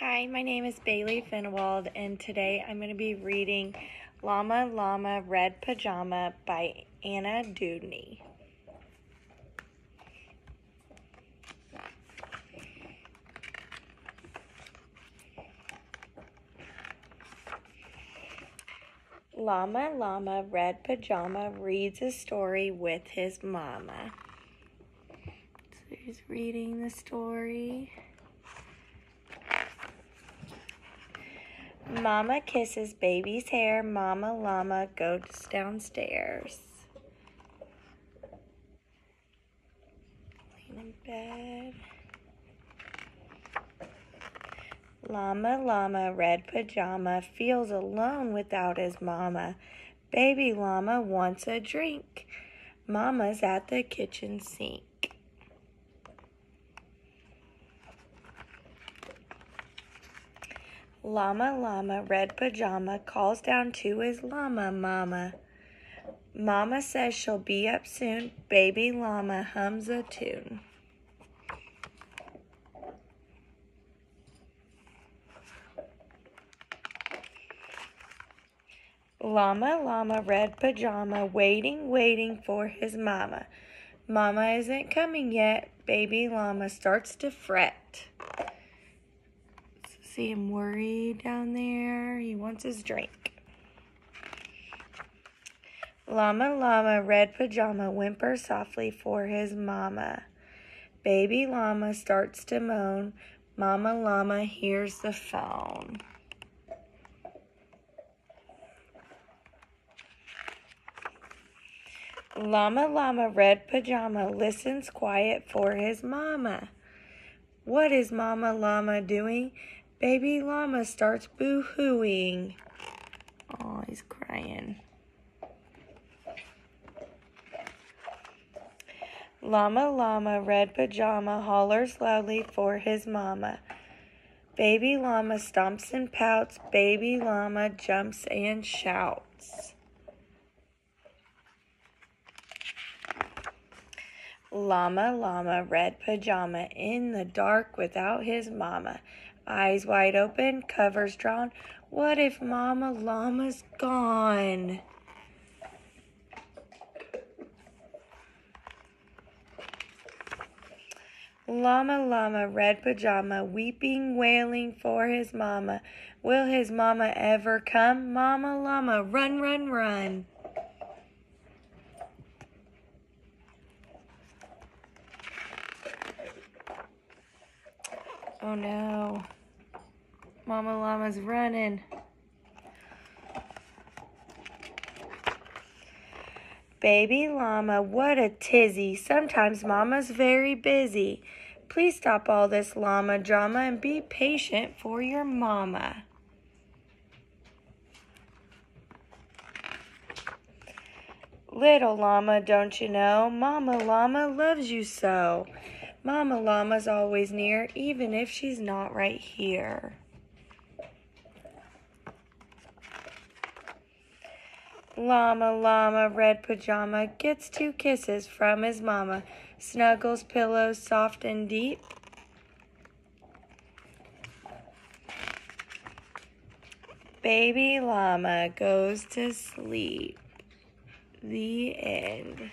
Hi, my name is BayLee Fennewald, and today I'm going to be reading Llama Llama Red Pajama by Anna Dewdney. Llama Llama Red Pajama reads a story with his mama. So he's reading the story. Mama kisses baby's hair. Mama llama goes downstairs. Laying in bed. Llama llama red pajama feels alone without his mama. Baby llama wants a drink. Mama's at the kitchen sink. Llama Llama Red Pajama calls down to his llama mama. Mama says she'll be up soon. Baby llama hums a tune. Llama Llama Red Pajama waiting, waiting for his mama. Mama isn't coming yet. Baby llama starts to fret. See him worried down there. He wants his drink. Llama Llama Red Pajama whimpers softly for his mama. Baby Llama starts to moan. Mama Llama hears the phone. Llama Llama Red Pajama listens quiet for his mama. What is Mama Llama doing? Baby llama starts boo-hooing. Oh, he's crying. Llama llama red pajama hollers loudly for his mama. Baby llama stomps and pouts. Baby llama jumps and shouts. Llama llama red pajama in the dark without his mama. Eyes wide open, covers drawn. What if Mama Llama's gone? Llama Llama, red pajama, weeping, wailing for his mama. Will his mama ever come? Mama Llama, run, run, run. Oh no. Mama Llama's running. Baby Llama, what a tizzy. Sometimes Mama's very busy. Please stop all this llama drama and be patient for your mama. Little llama, don't you know? Mama Llama loves you so. Mama Llama's always near, even if she's not right here. Llama, llama, red pajama, gets two kisses from his mama, snuggles pillows soft and deep. Baby llama goes to sleep. The end.